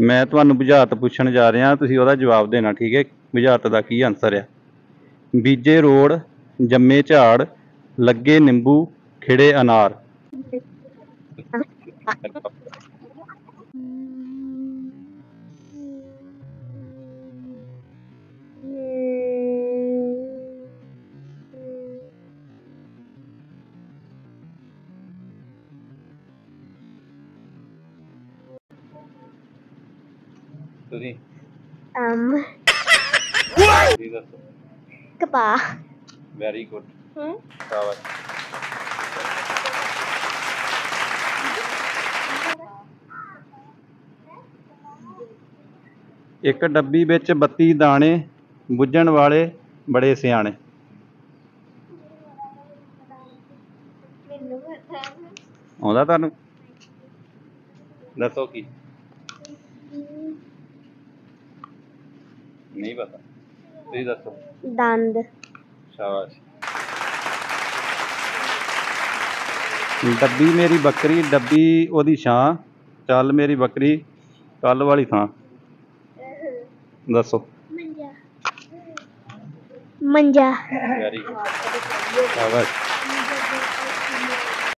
ਮੈਂ ਤੁਹਾਨੂੰ ਬੁਝਾਰਤ ਪੁੱਛਣ ਜਾ ਰਿਹਾ, ਤੁਸੀਂ ਉਹਦਾ ਜਵਾਬ ਦੇਣਾ, ਠੀਕ ਹੈ? ਬੁਝਾਰਤ ਦਾ ਕੀ ਆਨਸਰ ਹੈ ਬੀਜੇ ਰੋੜ, ਜੰਮੇ ਝਾੜ, ਲੱਗੇ ਨਿੰਬੂ, ਖਿੜੇ ਅਨਾਰ। ਤੁਸੀਂ? ਅਮ ਜੀ ਦੱਸੋ ਕਪਾਹ ਵੈਰੀ ਗੁੱਡ ਹੂੰ ਸ਼ਾਬਾਸ਼ ਇੱਕ ਡੱਬੀ ਵਿੱਚ 32 ਦਾਣੇ ਬੁੱਝਣ ਵਾਲੇ ਬੜੇ ਸਿਆਣੇ। ਮੈਨੂੰ ਪਤਾ ਆਉਂਦਾ ਤੁਹਾਨੂੰ? ਦੱਸੋ ਕੀ? ਨਹੀਂ ਪਤਾ। ਤੁਸੀਂ ਦੱਸੋ। ਦੰਦ। ਸ਼ਾਬਾਸ਼। ਡੱਬੀ ਮੇਰੀ ਬੱਕਰੀ ਡੱਬੀ ਉਹਦੀ ਛਾਂ। ਚੱਲ ਮੇਰੀ ਬੱਕਰੀ ਕੱਲ ਵਾਲੀ ਥਾਂ। ਦੱਸੋ। ਮੰਜਾ। ਮੰਜਾ। ਸ਼ਾਬਾਸ਼।